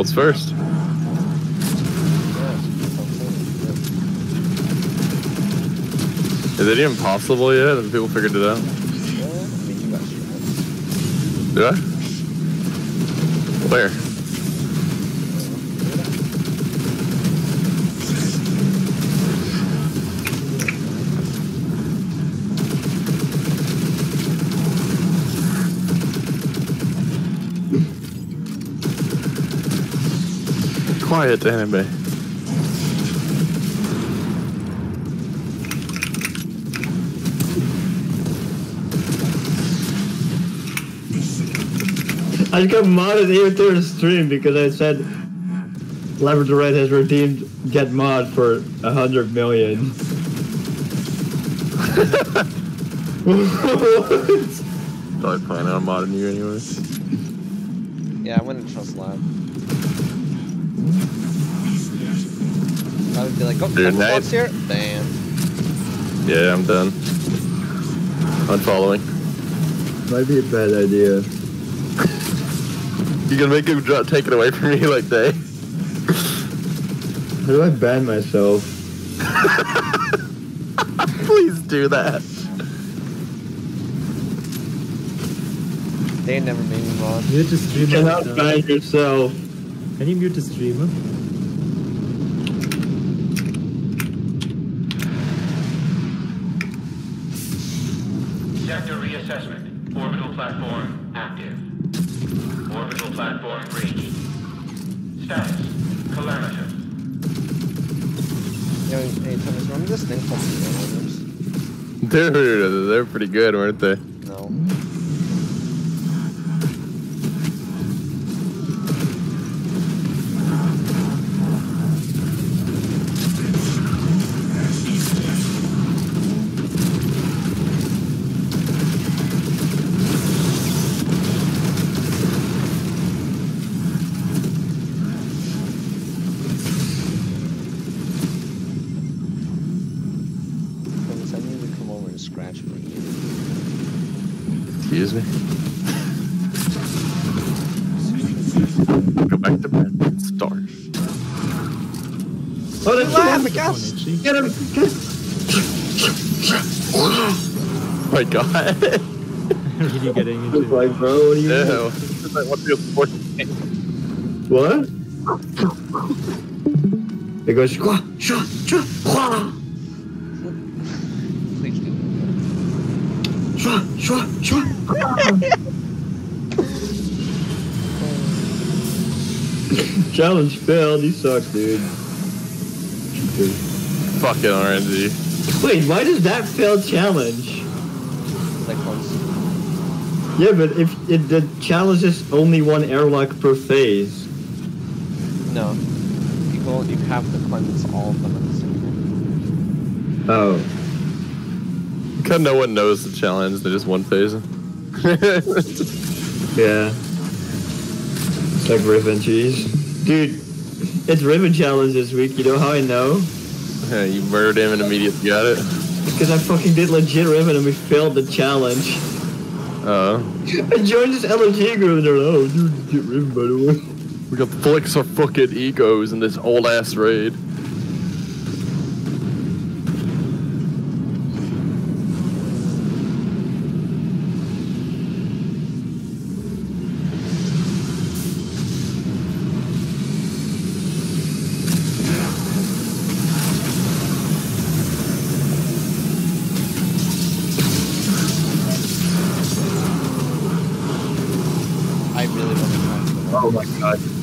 World's first. Is it even possible yet? Have people figured it out? Did I? Where? Quiet, anime. I got modded even through the stream because I said Labradorite has redeemed get mod for a hundred million. what? Probably planning on modding you anyways. Yeah, I wouldn't trust Lab. I would be like, oh, Dude, couple Nate. here. Damn. Yeah, I'm done. Unfollowing. Might be a bad idea. You gonna make him dro- take it away from me like they? How do I ban myself? Please do that. They never made me mod. Mute the You streamer. cannot ban yourself. Can you mute the streamer? Sector reassessment. Orbital platform active. Orbital platform reached. Status. Calamity. You know, hey, Thomas, remember this thing called Dude, they're pretty good, weren't they? Go back to bed. Start. Oh, that's Laugh, I him. Get him! Get Oh my god. really getting into him! Like, bro, what are you Ew. doing? This is like one of your sports games. What? It goes, shwa, shwa, shwa, shwa, Please do. shwa, shwa, shwa. Challenge failed. You suck, dude. Fucking RNG. Wait, why does that fail challenge? Like once. Yeah, but if it, the challenge is only one airlock per phase. No. You go. You have to cleanse all of them at the same time. Oh. Because no one knows the challenge, they're just one phase. Yeah. Like ribbon cheese. Dude, it's ribbon challenge this week. You know how I know? yeah, you murdered him and immediately got it. Because I fucking did legit ribbon and we failed the challenge. Uh, I joined this LG group and they're like, oh, dude, get ribbon by the way. we got flicks our fucking egos in this old ass raid.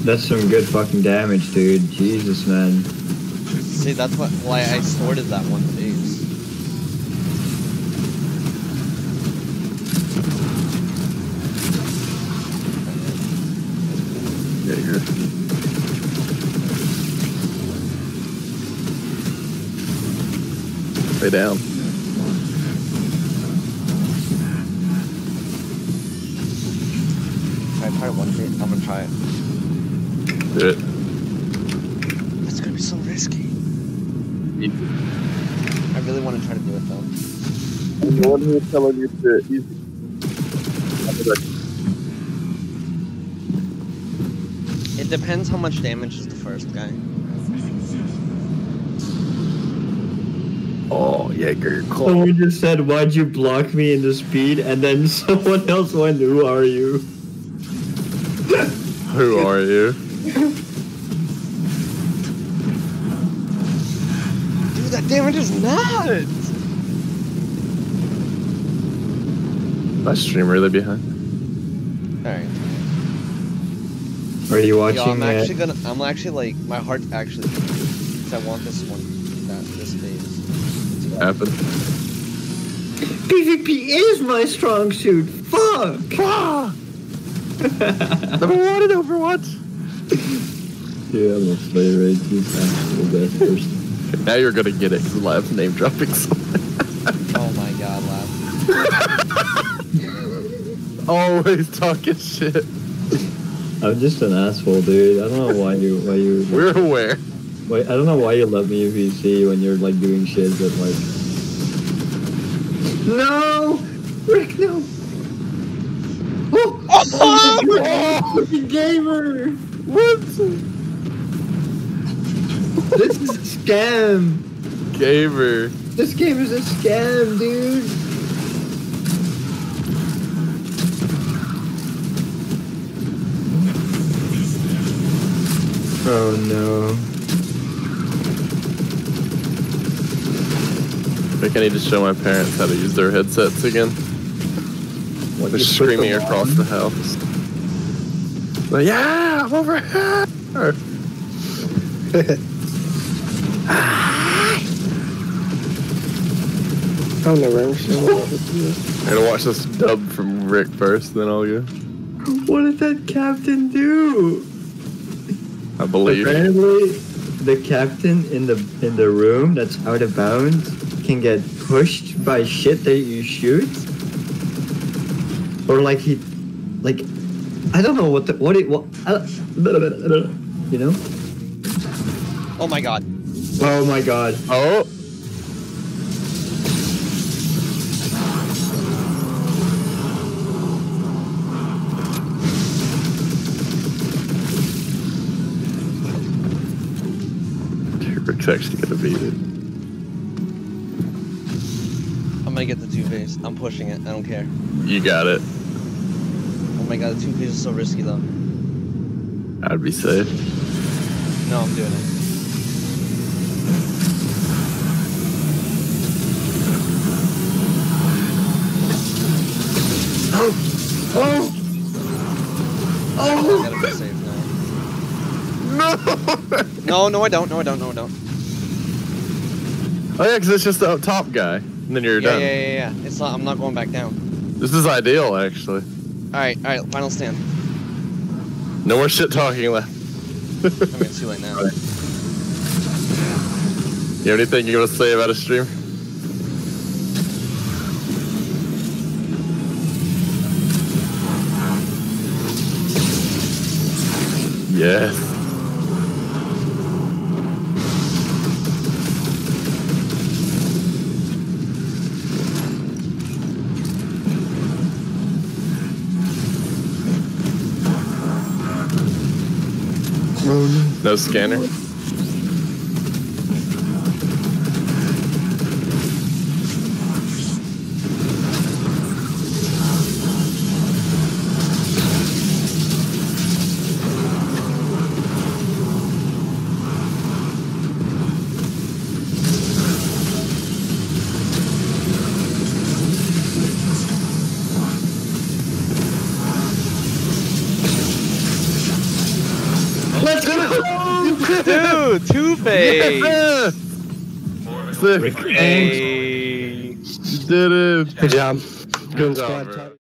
That's some good fucking damage, dude. Jesus, man. See, that's what why I sorted that one phase. Yeah, you're. Lay down. Try part one phase. I'm gonna try it. Do it. It's gonna be so risky. I really want to try to do it though. The one who's telling you to easy. It It depends how much damage is the first guy. Oh, Jaeger Claw. Someone just said, "Why'd you block me in the speed?" And then someone else went, "Who are you?" Who are you? Dude, that damage is nuts! My stream really behind. Alright. Are you Yo, watching? I'm uh, actually gonna. I'm actually like. My heart actually. Cause I want this one. That, this phase. to Happened. PvP is my strong suit. Fuck. Number one in Overwatch. Yeah, I'm a player right He's actually the best person. Now you're gonna get it because Lab's name dropping so Oh my god, lab. Always talking shit. I'm just an asshole, dude. I don't know why you why you We're aware. wait. I don't know why you let me in VC when you're like doing shit that like. No, Rick, no. Oh, oh, fucking gamer! What? This is a scam. Gamer. This game is a scam, dude. Oh no. I think I need to show my parents how to use their headsets again. What, They're screaming them across the house. Yeah, I'm over here. I've never seen that. I'm gonna watch this dub from Rick first, then I'll go. What did that captain do? I believe. Apparently, the captain in the in the room that's out of bounds can get pushed by shit that you shoot, or like he, like, I don't know what the what it what, uh, you know? Oh my god. Oh my god! Oh, Rick's actually gonna beat it. I'm gonna get the two phase. I'm pushing it. I don't care. You got it. Oh my god, the two phase is so risky though. I'd be safe. No, I'm doing it. Oh! oh! I Oh! gotta be safe now. Oh! No, no, I don't. No, I don't. No, I don't. Oh yeah, because it's just the top guy, and then you're yeah, done. yeah, yeah, yeah. It's not. I'm not going back down. This is ideal, actually. All right, all right. Final stand. No more shit talking left. I mean, it's too late now. You have anything you want to say about a stream? Yes. No scanner. Two phase. Yeah! Sick. Hey. Did it. Good job. Good job.